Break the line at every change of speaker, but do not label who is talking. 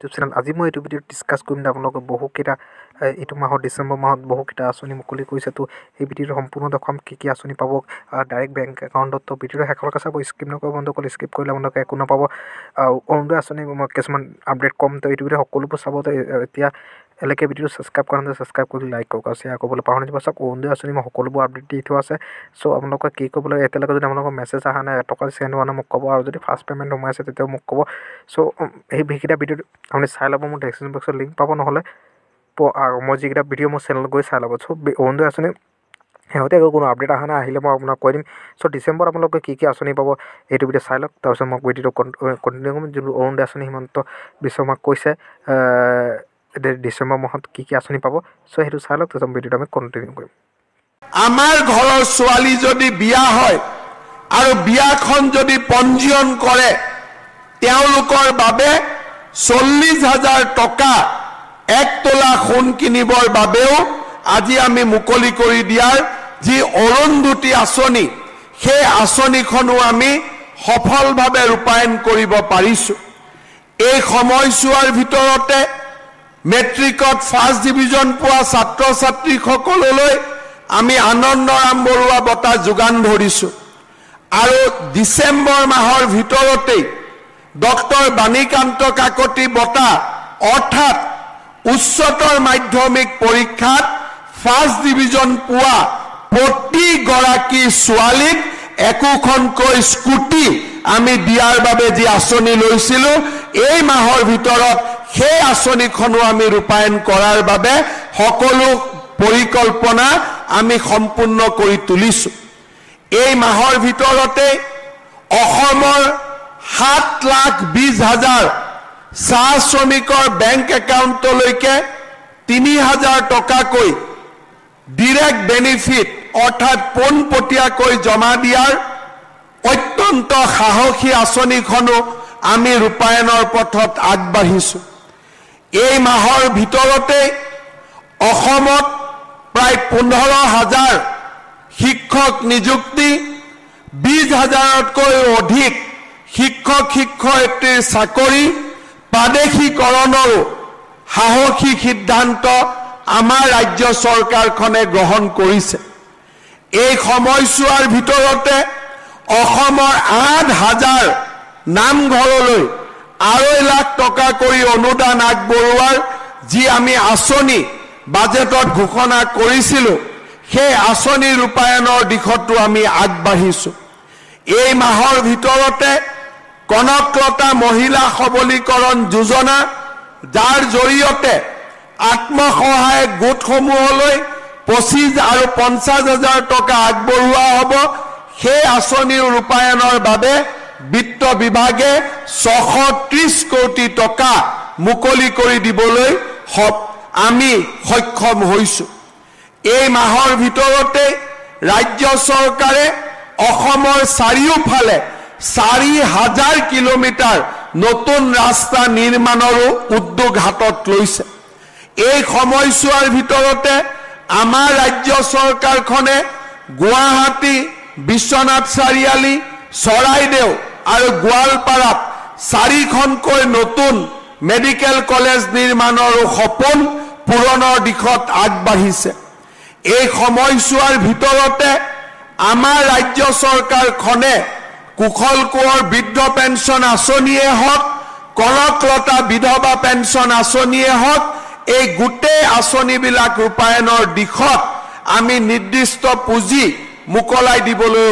YouTube channel আজি মই এইটো ভিডিঅ'ত ডিছকাছ কৰিম আপোনালোকে বহুকেইটা এইটো মাহৰ ডিচেম্বৰ মাহত বহুকেইটা আঁচনি মুকলি কৰিছে তো এই ভিডিঅ'টো সম্পূৰ্ণ দেখুৱাম কি কি আঁচনি পাব ডাইৰেক্ট বেংক একাউণ্টত তো ভিডিঅ'টো শেষলৈকে চাব স্কিপ নকৰিব বন্ধুসকল স্কিপ কৰিলে আপোনালোকে একো নাপাব। অৰুণোদয় আঁচনি মই কিছুমান আপডেট ক'ম তো এইটো ভিডিঅ' সকলোবোৰ চাব তো এতিয়া এলৈকে ভিডিঅ'টো ছাবস্ক্ৰাইব কৰা নাই ছাবস্ক্ৰাইব কৰি লাইক কৰক আৰু শ্বেয়াৰ কৰিবলৈ পাহৰি নাযাব চাওক অৰুণোদয় আঁচনি মই সকলোবোৰ আপডেট দি থোৱা আছে। চ' আপোনালোকে কি কৰিব লাগে এতিয়ালৈকে যদি আপোনালোকৰ মেছেজ অহা নাই এটকা চেণ্ড হোৱা নাই মোক ক'ব আৰু যদি ফাৰ্ষ্ট পে'মেণ্ট সোমাইছে তেতিয়াও মোক ক'ব। চ' সেই সেইকেইটা ভিডিঅ'ত আপুনি চাই ল'ব মোৰ ডেছক্ৰিপশ্যন বক্সত লিংক পাব নহ'লে। মই যিকেইটা ভিডিঅ' মোৰ চেনেলত গৈ চাই ল'ব। চ' অৰুণোদয় আঁচনি শেহতীয়াকৈ কোনো আপডেট অহা নাই আহিলে মই আপোনাক কৈ দিম। চ' ডিচেম্বৰত আপোনালোকে কি কি আঁচনি পাব এইটো ভিডিঅ' চাই লওক। তাৰপিছত মই ভিডিঅ'টো কণ্টিনিউ কৰিম। যোনটো অৰুণোদয় আঁচনি হিমন্ত বিশ্ব শৰ্মাক কৈছে ডিচেম্বৰ মাহত কি কি আঁচনি পাব চ' সেইটো চাই লওক তাৰপিছত ভিডিঅ'টো আমি কণ্টিনিউ কৰিম।
আমাৰ ঘৰৰ ছোৱালী যদি বিয়া হয় আৰু বিয়াখন যদি পঞ্জীয়ন কৰে তেওঁলোকৰ বাবে চল্লিছ হাজাৰ টকা এক তোলা সোণ কিনিবৰ বাবেও আজি আমি মুকলি কৰি দিয়াৰ যি অৰুণধুতি আঁচনি সেই আঁচনিখনো আমি সফলভাৱে ৰূপায়ণ কৰিব পাৰিছোঁ। এই সময়ছোৱাৰ ভিতৰতে মেট্ৰিকত ফাৰ্ষ্ট ডিভিজন পোৱা ছাত্ৰ ছাত্ৰীসকললৈ আমি আনন্দৰাম বৰুৱা বঁটা যোগান ধৰিছোঁ। আৰু ডিচেম্বৰ মাহৰ ভিতৰতেই ডক্টৰ বাণীকান্ত কাকতি বঁটা অৰ্থাৎ উচ্চতৰ মাধ্যমিক পৰীক্ষাত ফাৰ্ষ্ট ডিভিজন পোৱা প্ৰতিগৰাকী ছোৱালীক একোখনকৈ স্কুটি আমি দিয়াৰ বাবে যি আঁচনি লৈছিলোঁ এই মাহৰ ভিতৰত সেই আঁচনিখনো আমি ৰূপায়ণ কৰাৰ বাবে সকলো পৰিকল্পনা আমি সম্পূৰ্ণ কৰি তুলিছোঁ। এই মাহৰ ভিতৰতে অসমৰ সাত লাখ বিছ হাজাৰ চাহ শ্ৰমিকৰ বেংক একাউণ্টলৈকে তিনি হাজাৰ টকাকৈ ডিৰেক্ট বেনিফিট অৰ্থাৎ পোনপটীয়াকৈ জমা দিয়াৰ অত্যন্ত সাহসী আঁচনিখনো আমি ৰূপায়ণৰ পথত আগবাঢ়িছোঁ। এই মাহৰ ভিতৰতে অসমত প্ৰায় পোন্ধৰ হাজাৰ শিক্ষক নিযুক্তি বিছ হাজাৰতকৈ অধিক শিক্ষক শিক্ষয়িত্ৰীৰ চাকৰি প্ৰাদেশিকৰণৰো সাহসী সিদ্ধান্ত আমাৰ ৰাজ্য চৰকাৰখনে গ্ৰহণ কৰিছে। এই সময়ছোৱাৰ ভিতৰতে অসমৰ আঠ হাজাৰ নামঘৰলৈ আঢ়ৈ লাখ টকা কৰি অনুদান আগবঢ়োৱাৰ যি আমি আঁচনি বাজেটত ঘোষণা কৰিছিলোঁ সেই আঁচনি ৰূপায়ণৰ দিশতো আমি আগবাঢ়িছোঁ। এই মাহৰ ভিতৰতে কনকলতা মহিলা সবলীকৰণ যোজনা যাৰ জৰিয়তে আত্মসহায়ক গোটসমূহলৈ পঁচিছ আৰু পঞ্চাছ হাজাৰ টকা আগবঢ়োৱা হ'ব সেই আঁচনিৰ ৰূপায়ণৰ বাবে বিত্ত বিভাগে ছশ ত্ৰিছ কোটি টকা মুকলি কৰি দিবলৈ আমি সক্ষম হৈছোঁ। এই মাহৰ ভিতৰতে ৰাজ্য চৰকাৰে অসমৰ চাৰিওফালে চাৰি হাজাৰ কিলোমিটাৰ নতুন ৰাস্তা নিৰ্মাণৰো উদ্যোগ হাতত লৈছে। এই সময়ছোৱাৰ ভিতৰতে আমাৰ ৰাজ্য চৰকাৰখনে গুৱাহাটী বিশ্বনাথ চাৰিআলি চৰাইদেউ আৰু গোৱালপাৰাত চাৰিখনকৈ নতুন মেডিকেল কলেজ নিৰ্মাণৰো সপোন পূৰণৰ দিশত আগবাঢ়িছে। এই সময়ছোৱাৰ ভিতৰতে আমাৰ ৰাজ্য চৰকাৰখনে কুশল কোঁৱৰ বৃদ্ধ পেঞ্চন আঁচনিয়ে হওক কনকলতা বিধৱা পেঞ্চন আঁচনিয়ে হওক এই গোটেই আঁচনিবিলাক ৰূপায়ণৰ দিশত আমি নিৰ্দিষ্ট পুঁজি মোকলাই দিবলৈ